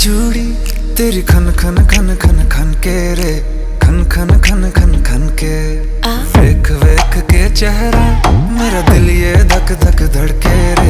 चूड़ी तेरी खन खन खन खन खन के रे। खन खन खन खन खन के। वेख वेख के चेहरा